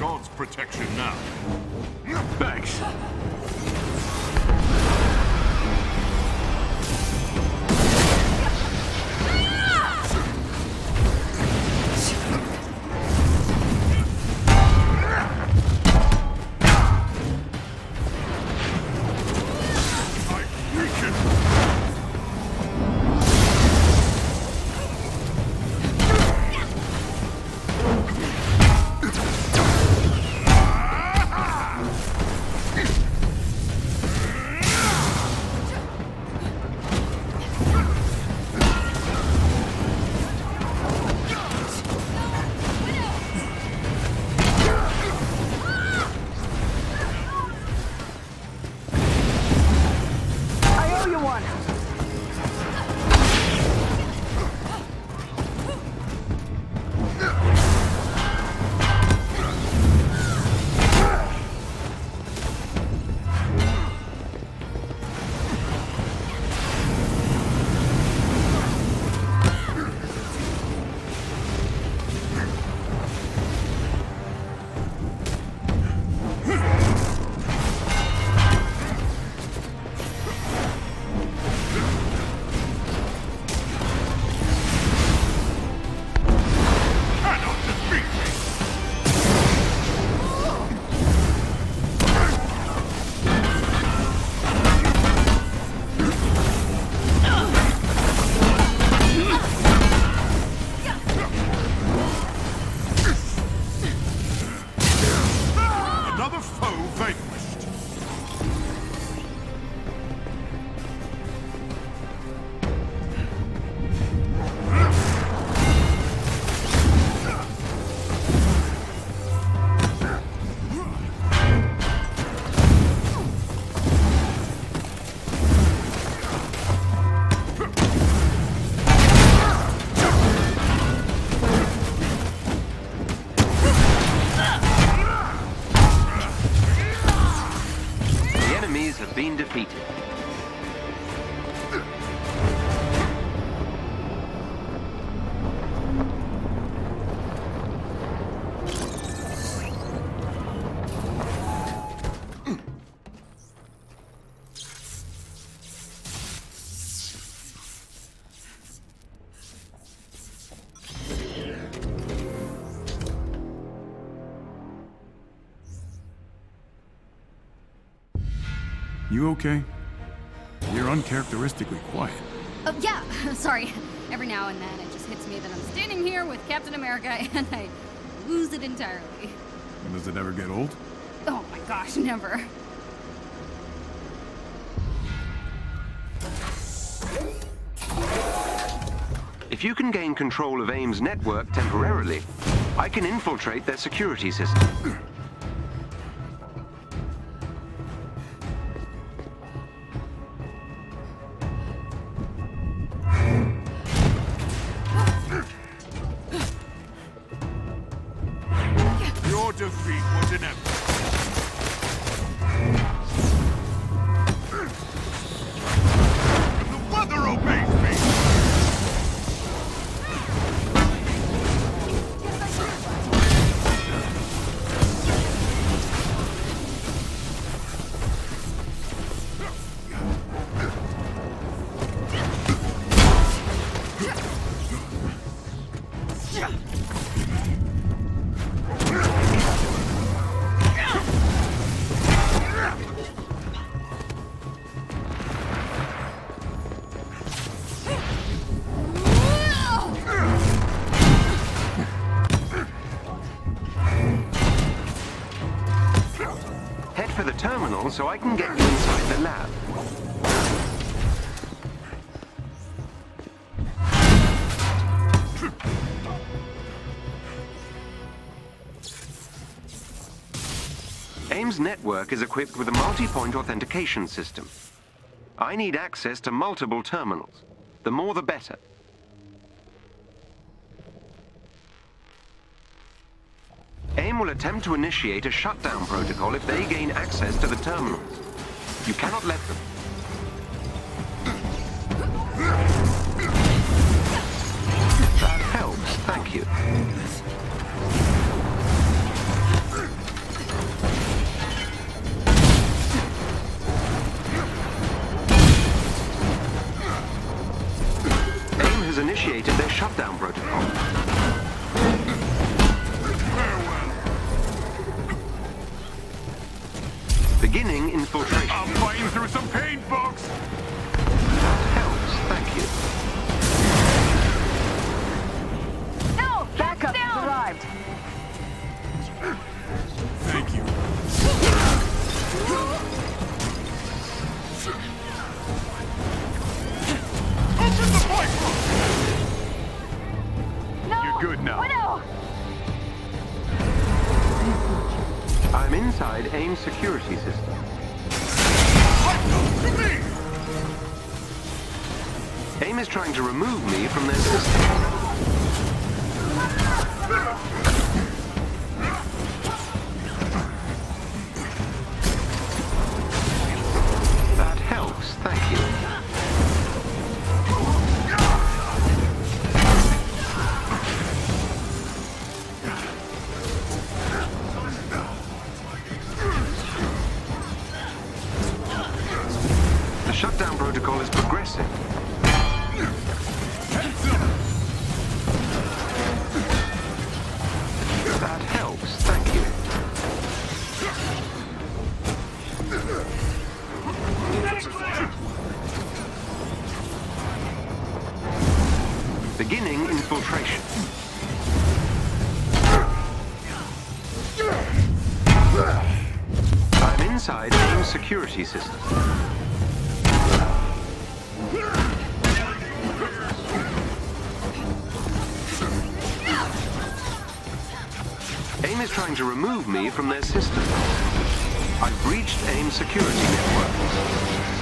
God's protection now. Thanks. You okay? You're uncharacteristically quiet. Oh, yeah, sorry. Every now and then it just hits me that I'm standing here with Captain America and I lose it entirely. And does it ever get old? Oh my gosh, never. If you can gain control of AIM's network temporarily, I can infiltrate their security system. for the terminal so I can get you inside the lab. AIM's network is equipped with a multi-point authentication system. I need access to multiple terminals. The more the better. will attempt to initiate a shutdown protocol if they gain access to the terminal. You cannot let them. That helps, thank you. AIM has initiated their shutdown protocol. Beginning infiltration. I'm fighting through some pain, folks. Helps, thank you. No! Backup has arrived. AIM security system. AIM is trying to remove me from their system. AIM is trying to remove me from their system. I've breached AIM security network.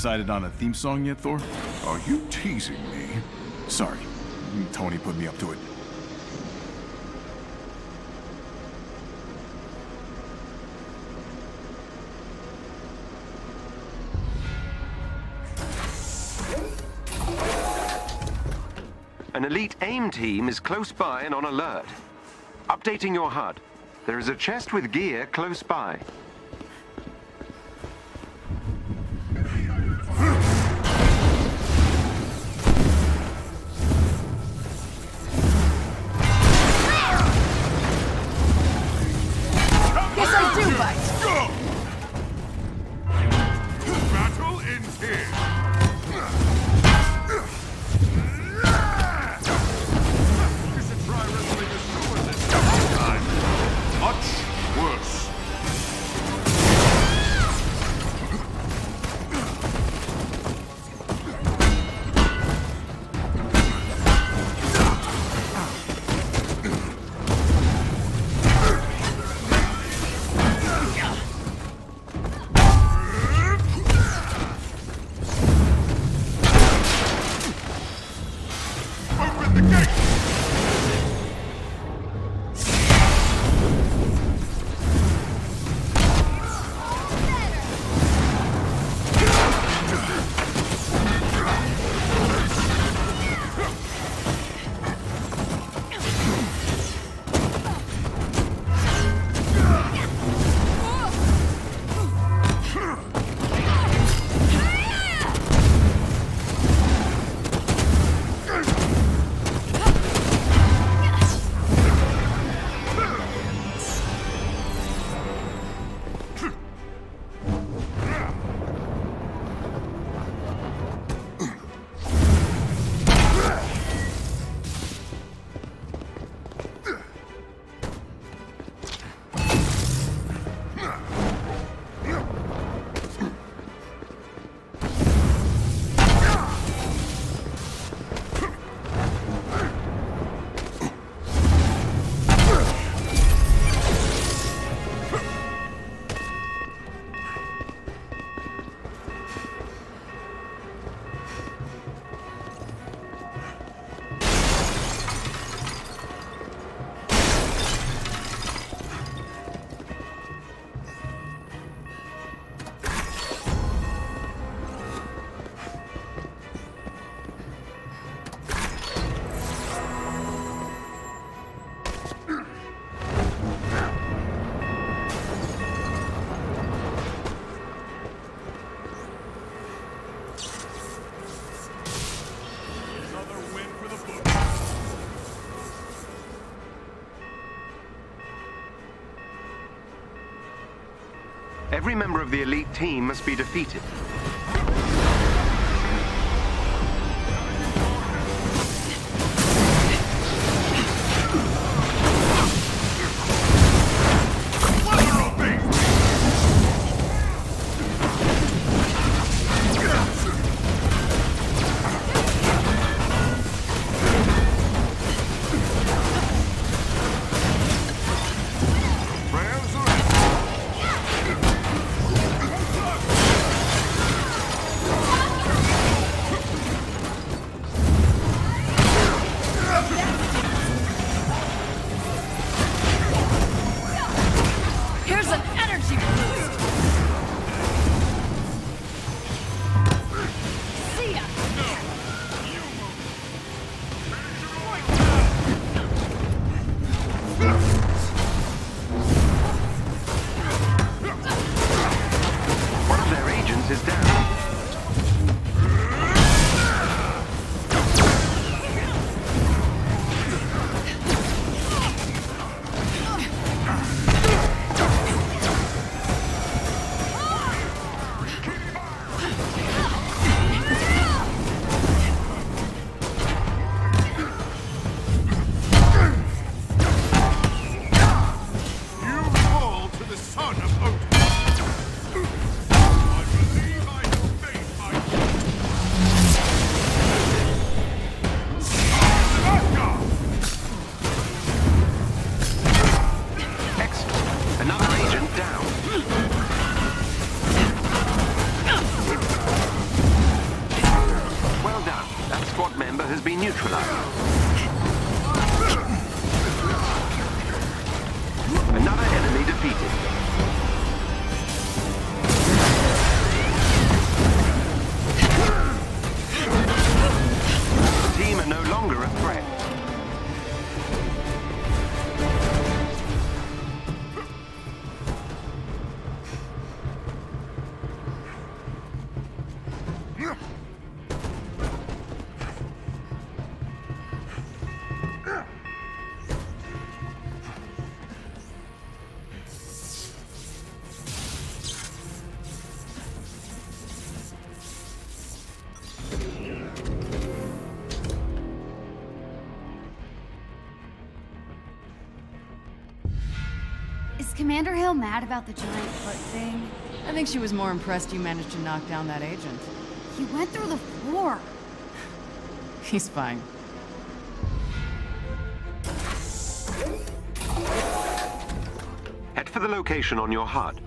Decided on a theme song yet, Thor? Are you teasing me? Sorry. Tony put me up to it. An elite AIM team is close by and on alert. Updating your HUD. There is a chest with gear close by. Every member of the elite team must be defeated. Is Commander Hill mad about the giant foot thing? I think she was more impressed you managed to knock down that agent. He went through the floor. He's fine. Head for the location on your HUD.